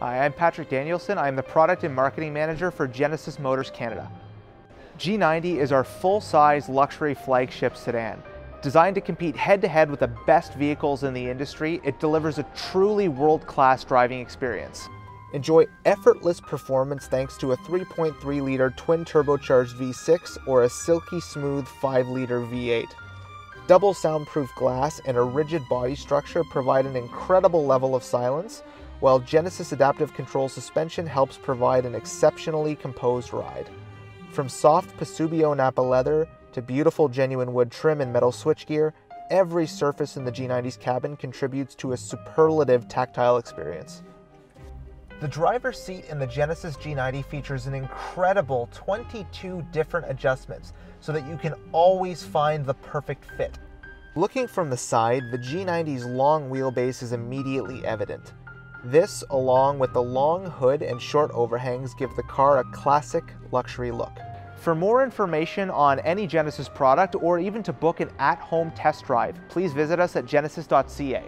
Hi, I'm Patrick Danielson. I'm the Product and Marketing Manager for Genesis Motors Canada. G90 is our full-size luxury flagship sedan. Designed to compete head-to-head -head with the best vehicles in the industry, it delivers a truly world-class driving experience. Enjoy effortless performance thanks to a 3.3-liter twin-turbocharged V6 or a silky smooth 5-liter V8. Double soundproof glass and a rigid body structure provide an incredible level of silence, while Genesis Adaptive Control suspension helps provide an exceptionally composed ride. From soft Pasubio Napa leather to beautiful genuine wood trim and metal switchgear, every surface in the G90's cabin contributes to a superlative tactile experience. The driver's seat in the Genesis G90 features an incredible 22 different adjustments so that you can always find the perfect fit. Looking from the side, the G90's long wheelbase is immediately evident. This, along with the long hood and short overhangs, give the car a classic luxury look. For more information on any Genesis product or even to book an at-home test drive, please visit us at genesis.ca.